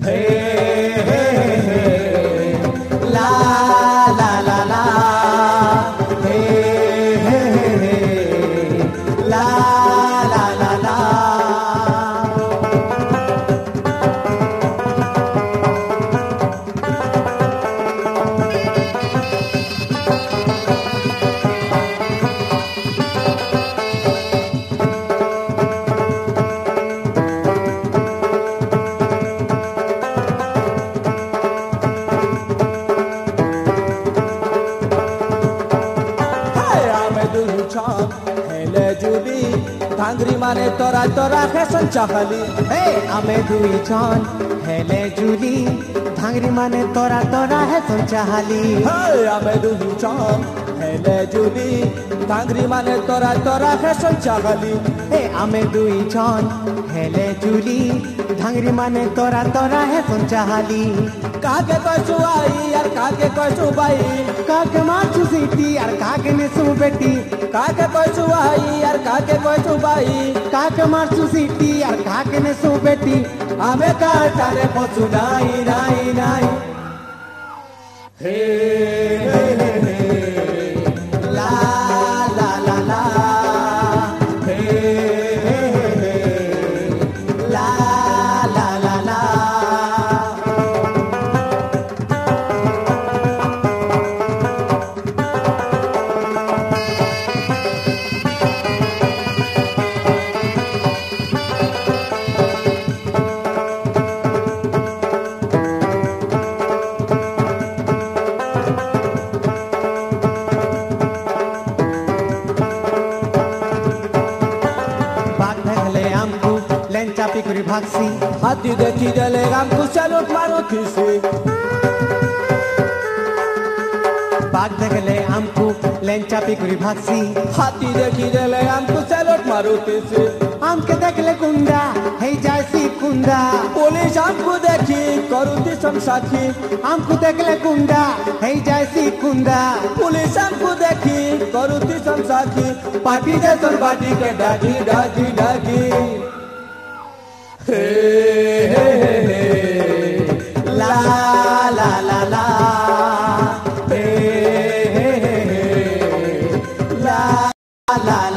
Hey, hey, hey. छ धांगरी माने तोरा तोरा फ़ैशन चाहली। हे, आमे दुई जान हेले जुली। धांगरी माने तोरा तोरा हेसन चाहली। हे, आमे दुई जान हेले जुली। धांगरी माने तोरा तोरा फ़ैशन चाहली। हे, आमे दुई जान हेले जुली। धांगरी माने तोरा तोरा हेसन चाहली। काके कसु आई यार काके कसु भाई काके माछु बीती यार काके ने सु बेटी काके पछु आई, यार काके पछु बाई। काके मार सु सीटी, यार काके ने सु बेटी आवे का तारे पछु नाही नाही नाही हे. চাপি করে ভাগছি। হাতি দেখি গেলে রামকু চালুক মারো কিসে বাঘ দেখলে আমকু লেঞ্চাপি করে ভাগছি। হাতি দেখি গেলে আমকু চালুক মারো কিসে আমকে দেখলে কুন্ডা হেই যাইছি কুন্ডা পুলিশ আমকু দেখি, করুতি সাক্ষী আমকু দেখলে কুন্ডা হেই যাইছি কুন্ডা পুলিশ আমকু দেখি, করুতি সাক্ষী পাটি দে বাটিকে ডাকি ডাকি ডাকি। la